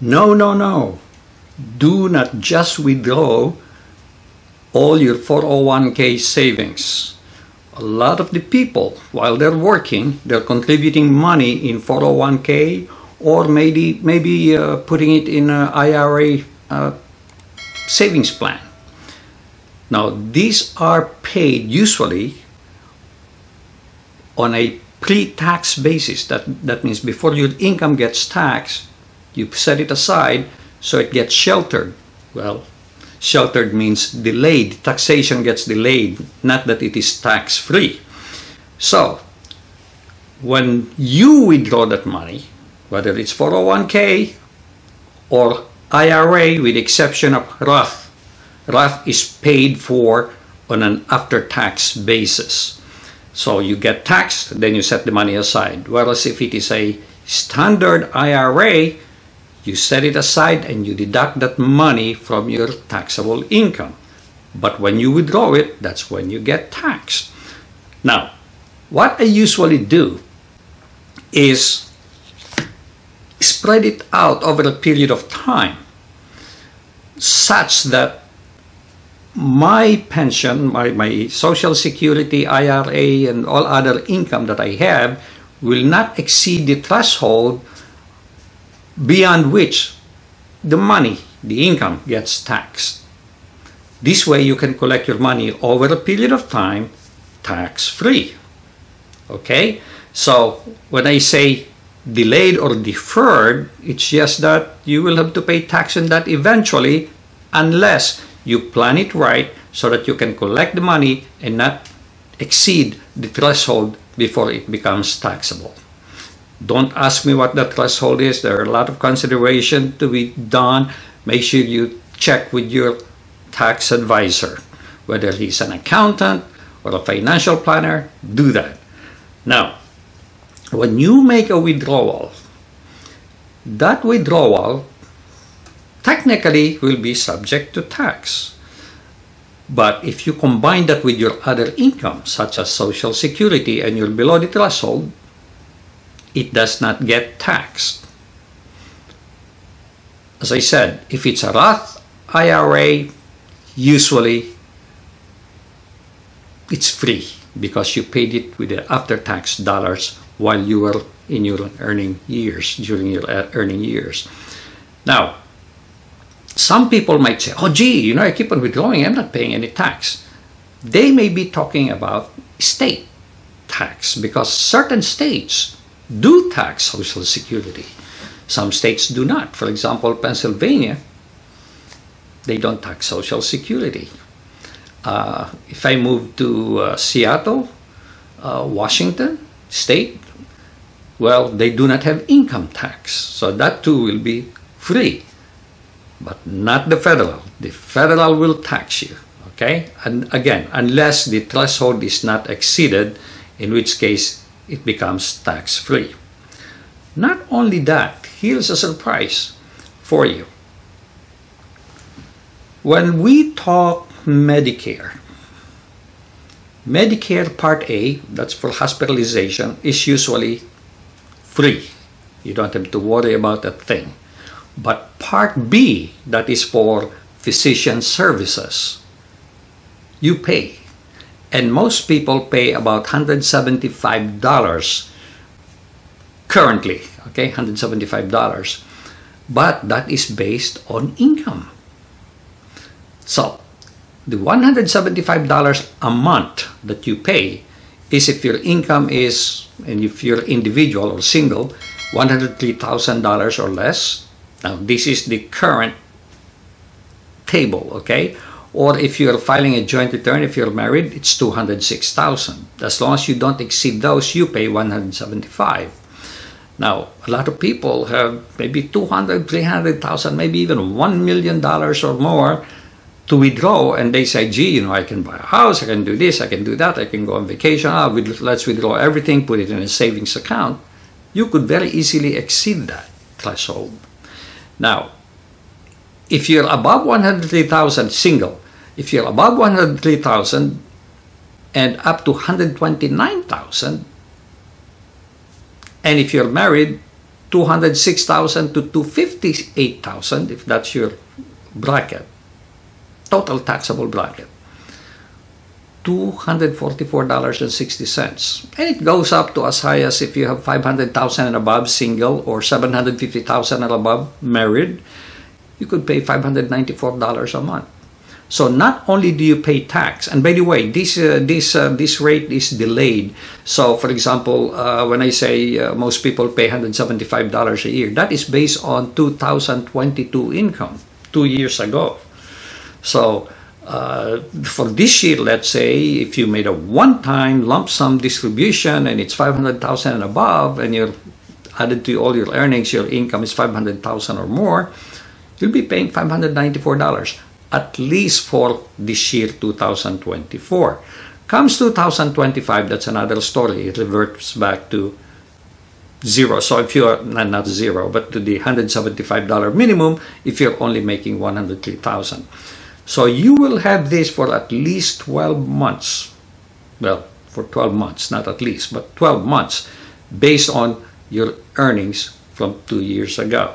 No, no, no. Do not just withdraw all your 401k savings. A lot of the people, while they're working, they're contributing money in 401k or maybe maybe uh, putting it in an IRA uh, savings plan. Now, these are paid usually on a pre-tax basis. That, that means before your income gets taxed, you set it aside so it gets sheltered. Well, sheltered means delayed. Taxation gets delayed, not that it is tax-free. So, when you withdraw that money, whether it's 401k or IRA with exception of Roth, Roth is paid for on an after-tax basis. So you get taxed, then you set the money aside. Whereas if it is a standard IRA, you set it aside and you deduct that money from your taxable income. But when you withdraw it, that's when you get taxed. Now, what I usually do is spread it out over a period of time such that my pension, my, my social security, IRA, and all other income that I have will not exceed the threshold beyond which the money, the income, gets taxed. This way you can collect your money over a period of time tax free. Okay? So when I say delayed or deferred, it's just that you will have to pay tax on that eventually unless you plan it right so that you can collect the money and not exceed the threshold before it becomes taxable. Don't ask me what the threshold is. There are a lot of consideration to be done. Make sure you check with your tax advisor, whether he's an accountant or a financial planner, do that. Now, when you make a withdrawal, that withdrawal technically will be subject to tax. But if you combine that with your other income, such as Social Security, and you're below the threshold, it does not get taxed. As I said, if it's a Roth IRA, usually it's free because you paid it with the after-tax dollars while you were in your earning years, during your uh, earning years. Now, some people might say, oh, gee, you know, I keep on withdrawing, I'm not paying any tax. They may be talking about state tax because certain states do tax Social Security. Some states do not. For example, Pennsylvania, they don't tax Social Security. Uh, if I move to uh, Seattle, uh, Washington state, well, they do not have income tax. So that too will be free but not the federal. The federal will tax you, okay? And again, unless the threshold is not exceeded, in which case it becomes tax-free. Not only that, here's a surprise for you. When we talk Medicare, Medicare Part A, that's for hospitalization, is usually free. You don't have to worry about a thing. But Part B, that is for physician services, you pay. And most people pay about $175 currently, okay, $175. But that is based on income. So, the $175 a month that you pay is if your income is, and if you're individual or single, $103,000 or less, now, this is the current table, okay? Or if you're filing a joint return, if you're married, it's 206,000. As long as you don't exceed those, you pay 175. Now, a lot of people have maybe 200, 300,000, maybe even $1 million or more to withdraw and they say, gee, you know, I can buy a house, I can do this, I can do that, I can go on vacation, oh, let's withdraw everything, put it in a savings account. You could very easily exceed that threshold. Now, if you're above 103,000 single, if you're above 103,000 and up to 129,000, and if you're married, 206,000 to 258,000 if that's your bracket. Total taxable bracket. $244.60. And it goes up to as high as if you have 500,000 and above single or 750,000 and above married, you could pay $594 a month. So not only do you pay tax, and by the way, this uh, this uh, this rate is delayed. So, for example, uh, when I say uh, most people pay $175 a year, that is based on 2022 income, two years ago. So uh, for this year, let's say, if you made a one-time lump sum distribution and it's 500,000 and above, and you're added to all your earnings, your income is 500,000 or more, you'll be paying $594 at least for this year 2024. Comes 2025, that's another story. It reverts back to zero. So if you're not, not zero, but to the $175 minimum if you're only making 103,000. So you will have this for at least 12 months. Well, for 12 months, not at least, but 12 months based on your earnings from two years ago.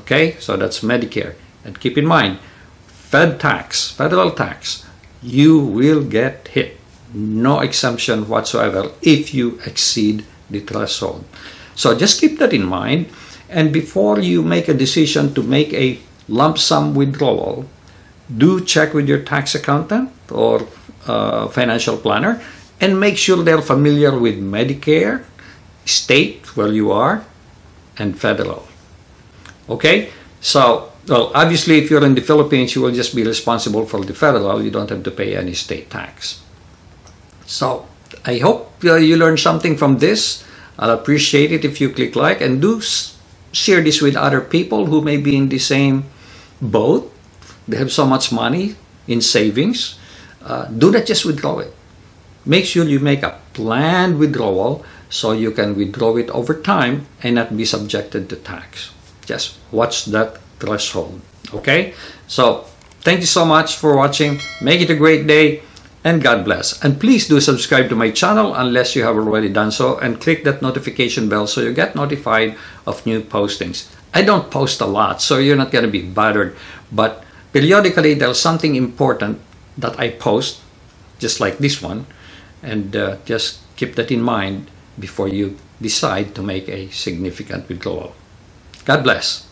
Okay, so that's Medicare. And keep in mind, Fed tax, federal tax, you will get hit. No exemption whatsoever if you exceed the threshold. So just keep that in mind. And before you make a decision to make a lump sum withdrawal, do check with your tax accountant or uh, financial planner and make sure they're familiar with Medicare, state where you are, and federal. Okay? So, well, obviously, if you're in the Philippines, you will just be responsible for the federal. You don't have to pay any state tax. So, I hope uh, you learned something from this. I'll appreciate it if you click like and do share this with other people who may be in the same boat they have so much money in savings, uh, do not just withdraw it. Make sure you make a planned withdrawal so you can withdraw it over time and not be subjected to tax. Just watch that threshold. Okay? So, thank you so much for watching. Make it a great day and God bless. And please do subscribe to my channel unless you have already done so and click that notification bell so you get notified of new postings. I don't post a lot, so you're not going to be bothered, but periodically there's something important that I post, just like this one, and uh, just keep that in mind before you decide to make a significant withdrawal. God bless.